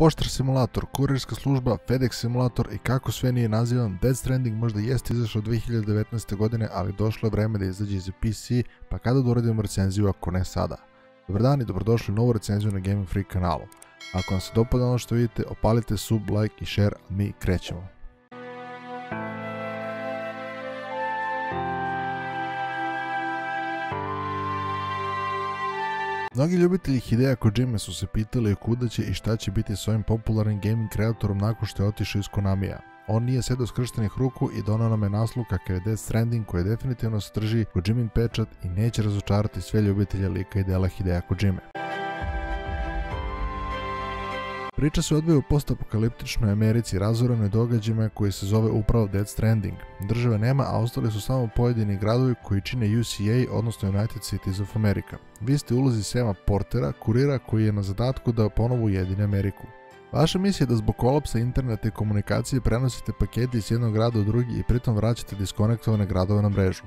Poštar simulator, kurirska služba, FedEx simulator i kako sve nije nazivan, Dead Stranding možda jest izašao 2019. godine, ali došlo je vreme da izađe iz PC, pa kada da uradimo recenziju ako ne sada. Dobar dan i dobrodošli u novu recenziju na Game Freak kanalu. Ako vam se dopada ono što vidite, opalite sub, like i share, a mi krećemo. Mnogi ljubitelji Hidea Kojime su se pitali kuda će i šta će biti s ovim popularnim gaming kreatorom nakon što je otišao iz Konamija. On nije sedao skrštenih ruku i donao nam je naslov kakav je Death Stranding koji definitivno strži Kojimin pečat i neće razočarati sve ljubitelje lika i dela Hidea Kojime. Priča se odvija u postapokaliptičnoj Americi razoranoj događajima koji se zove upravo Dead Stranding. Države nema, a ostali su samo pojedini gradovi koji čine UCA, odnosno United Cities of America. Vi ste ulozi Sema Portera, kurira koji je na zadatku da ponovo ujedine Ameriku. Vaša misija je da zbog kolapsa interneta i komunikacije prenosite pakete iz jednog grada u drugi i pritom vraćate diskonektovane gradove na mrežu.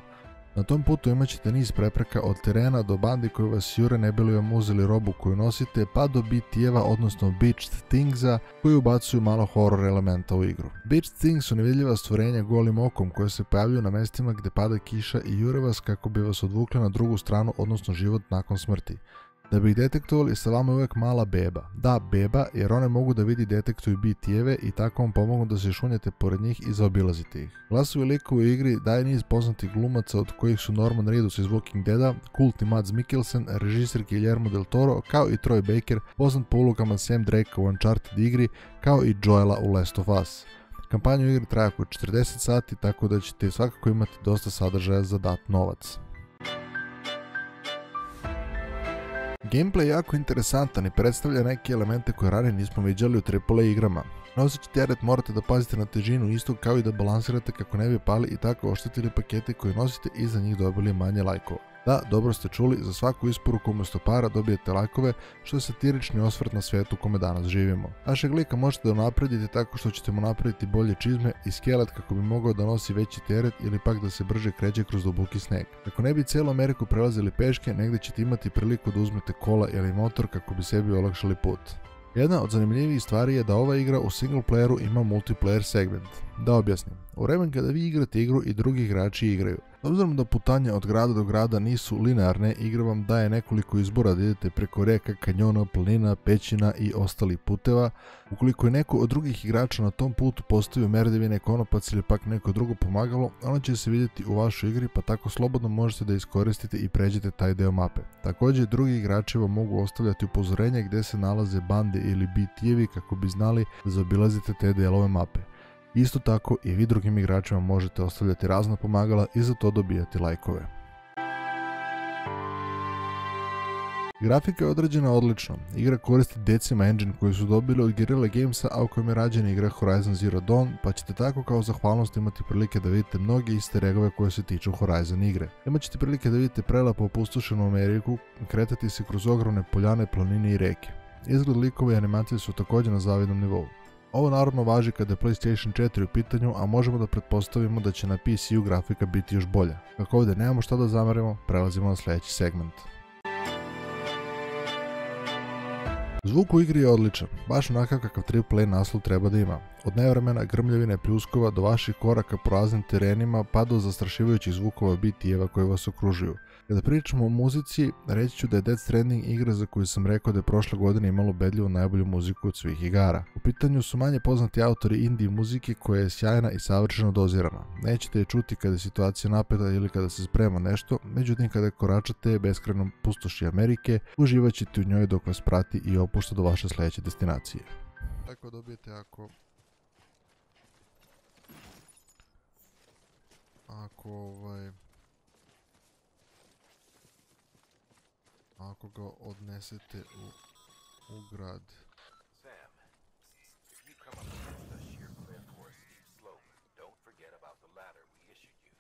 Na tom putu imat ćete niz prepreka od terena do bandi koji vas jure ne bili vam uzeli robu koju nosite pa do BT-eva odnosno Beached Thingsa koji ubacuju malo horror elementa u igru. Beached Things su nevidljiva stvorenja golim okom koje se pojavljuju na mestima gdje pada kiša i jure vas kako bi vas odvukli na drugu stranu odnosno život nakon smrti. Da bi ih detektovali sa vama je uvijek mala beba. Da, beba, jer one mogu da vidi detektuju BT-eve i tako vam pomogu da se šunjete pored njih i zaobilazite ih. Glasovi likova u igri daje niz poznatih glumaca od kojih su Norman Reedus iz Walking Deada, kultni Mads Mikkelsen, režiser Guillermo del Toro, kao i Troy Baker, poznat po ulogama Sam Drake u Uncharted igri, kao i Joela u Last of Us. Kampanja u igri traje oko 40 sati, tako da ćete svakako imati dosta sadržaja za dat novac. Gameplay je jako interesantan i predstavlja neke elemente koje ranije nismo viđali u AAA igrama. Noseći teret morate da pazite na težinu isto kao i da balansirate kako ne bi pali i tako oštetili pakete koje nosite i za njih dobili manje lajkova. Da, dobro ste čuli, za svaku isporuku umjesto para dobijete lajkove, što je satirični osvrt na svijetu u kome danas živimo. Vašeg lika možete da napredite tako što ćete mu napraviti bolje čizme i skelet kako bi mogao da nosi veći teret ili pak da se brže kreće kroz duboki sneg. Ako ne bi cijelu Ameriku prelazili peške, negdje ćete imati priliku da uzmete kola ili motor kako bi sebi olakšali put. Jedna od zanimljivijih stvari je da ova igra u single playeru ima multiplayer segment. Da objasnim, u vremen kada vi igrate igru i drugi igrači igraju. S obzirom da putanje od grada do grada nisu linearne, igra vam daje nekoliko izbora da idete preko reka, kanjona, planina, pećina i ostalih puteva. Ukoliko je neko od drugih igrača na tom putu postavio merdevine, konopac ili pak neko drugo pomagalo, ono će se vidjeti u vašoj igri pa tako slobodno možete da iskoristite i pređete taj deo mape. Također drugi igrači vam mogu ostavljati upozorenje gdje se nalaze bande ili BT-evi kako bi znali da zaobilazite te delove mape. Isto tako i vi drugim igračima možete ostavljati razna pomagala i za to dobijati lajkove. Grafika je određena odlično. Igra koristi Decima engine koji su dobili od Guerrilla Gamesa, a u kojem je rađena igra Horizon Zero Dawn, pa ćete tako kao zahvalnost imati prilike da vidite mnoge iste regove koje se tiču Horizon igre. Imat ćete prilike da vidite prelepo opustošenu Ameriku, kretati se kroz ogromne poljane, planine i reke. Izgled likove i animacije su također na zavidnom nivou. Ovo naravno važi kada je PlayStation 4 u pitanju, a možemo da pretpostavimo da će na PC-u grafika biti još bolja. Kako ovdje nemamo šta da zamerimo, prelazimo na sljedeći segment. Zvuk u igri je odličan, baš onakav kakav AAA naslov treba da ima. Od nevremena grmljavine pljuskova do vaših koraka po raznim terenima pa do zastrašivajućih zvukova BT-eva koji vas okružuju. Kada pričamo o muzici, reći ću da je Dead Stranding igra za koju sam rekao da je prošle godine imalo bedljivo najbolju muziku od svih igara. U pitanju su manje poznati autori indie muzike koja je sjajna i savršeno dozirana. Nećete je čuti kada je situacija napeta ili kada se sprema nešto, međutim kada koračate beskrenom pustoši Amerike, uživat ćete u njoj dok vas prati i opušta do vaše sljedeće destinacije. Tako dobijete ako ako ovaj ako ga odnesete u, u grad. Sam, if you come up against a sheer cliff or a steep slope, don't forget about the ladder we issued you.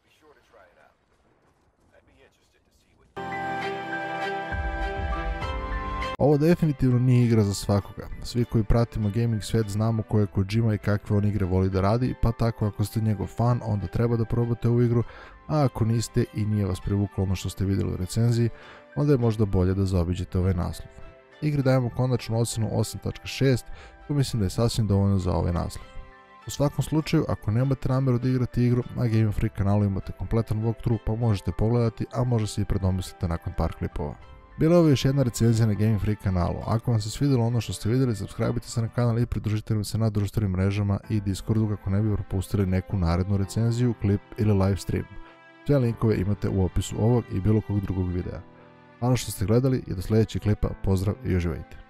Be sure to try it out. Ovo definitivno nije igra za svakoga. Svi koji pratimo gaming svijet znamo koje Kojima i kakve on igre voli da radi, pa tako ako ste njegov fan, onda treba da probate ovu igru, a ako niste i nije vas privuklo ono što ste vidjeli u recenziji, onda je možda bolje da zaobiđete ovaj naslov. igri dajemo konačnu ocjenu 8.6, to mislim da je sasvim dovoljno za ovaj naslov. U svakom slučaju, ako nemate namjeru da igrate igru, na Game Freak kanalu imate kompletan walkthrough pa možete pogledati, a možda se i predomislite nakon par klipova. Bila je ovo još jedna recenzija na Game Freak kanalu. Ako vam se svidjelo ono što ste vidjeli, subscribe se na kanal i pridružite mi se na društvenim mrežama i Discordu kako ne bi propustili neku narednu recenziju, klip ili live stream. Sve linkove imate u opisu ovog i bilo kog drugog videa. Hvala što ste gledali i do sljedećeg klipa, pozdrav i uživajte.